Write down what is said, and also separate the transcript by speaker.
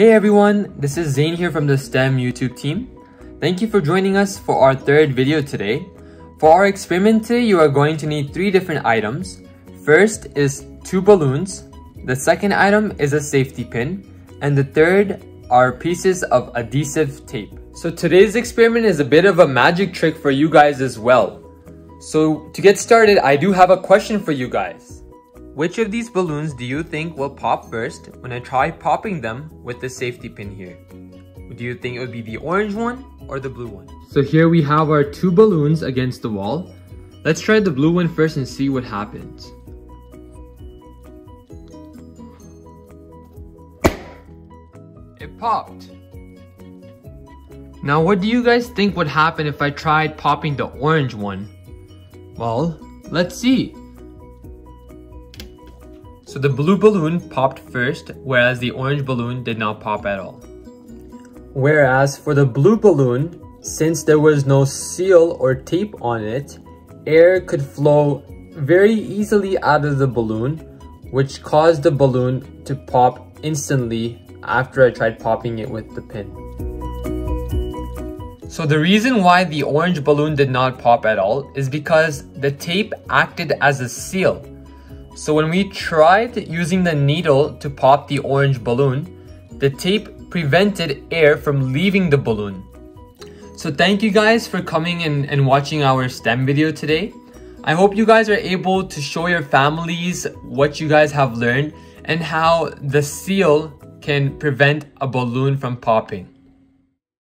Speaker 1: Hey everyone, this is Zain here from the STEM YouTube team. Thank you for joining us for our third video today. For our experiment today, you are going to need three different items. First is two balloons, the second item is a safety pin, and the third are pieces of adhesive tape. So today's experiment is a bit of a magic trick for you guys as well. So to get started, I do have a question for you guys. Which of these balloons do you think will pop first when I try popping them with the safety pin here? Do you think it would be the orange one or the blue one? So here we have our two balloons against the wall. Let's try the blue one first and see what happens. It popped. Now what do you guys think would happen if I tried popping the orange one? Well, let's see. So the blue balloon popped first, whereas the orange balloon did not pop at all. Whereas for the blue balloon, since there was no seal or tape on it, air could flow very easily out of the balloon, which caused the balloon to pop instantly after I tried popping it with the pin. So the reason why the orange balloon did not pop at all is because the tape acted as a seal so when we tried using the needle to pop the orange balloon, the tape prevented air from leaving the balloon. So thank you guys for coming and, and watching our STEM video today. I hope you guys are able to show your families what you guys have learned and how the seal can prevent a balloon from popping.